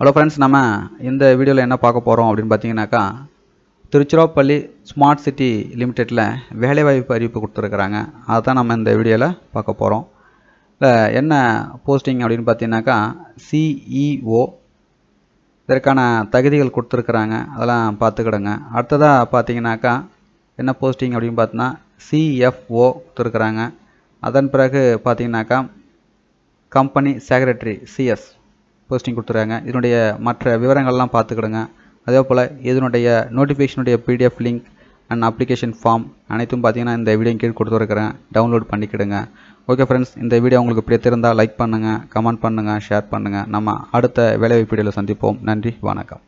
Hello friends நம்ம இந்த வீடியோவில் என்ன பார்க்க போகிறோம் அப்படின்னு பார்த்தீங்கன்னாக்கா திருச்சிராப்பள்ளி ஸ்மார்ட் சிட்டி லிமிடெட்டில் வேலைவாய்ப்பு அறிவிப்பு கொடுத்துருக்குறாங்க. அதை தான் நம்ம இந்த வீடியோவில் பார்க்க போகிறோம் இல்லை என்ன போஸ்டிங் அப்படின்னு பார்த்தீங்கன்னாக்கா சிஇஓ இதற்கான தகுதிகள் கொடுத்துருக்குறாங்க. அதெல்லாம் பார்த்துக்கிடுங்க. அடுத்ததாக பார்த்தீங்கன்னாக்கா என்ன போஸ்டிங் அப்படின்னு பார்த்தோன்னா சிஎஃப்ஓ கொடுத்துருக்குறாங்க. அதன் பிறகு பார்த்தீங்கன்னாக்கா கம்பெனி செக்ரட்டரி சிஎஸ் போஸ்டிங் கொடுத்துருக்காங்க. இதனுடைய மற்ற விவரங்கள்லாம் பார்த்துக்கிடுங்க. அதே போல் இதனுடைய நோட்டிஃபிகேஷனுடைய PDF link and application form அனைத்தும் பார்த்தீங்கன்னா இந்த வீடியோ கீழ் கொடுத்துருக்குறேன். டவுன்லோட் பண்ணிக்கிடுங்க. ஓகே ஃப்ரெண்ட்ஸ் இந்த வீடியோ உங்களுக்கு பிடித்திருந்தால் லைக் பண்ணுங்கள் கமெண்ட் பண்ணுங்கள் ஷேர் பண்ணுங்கள் நம்ம அடுத்த வேலைவாய்ப்பு வீடியோவில் சந்திப்போம். நன்றி வணக்கம்.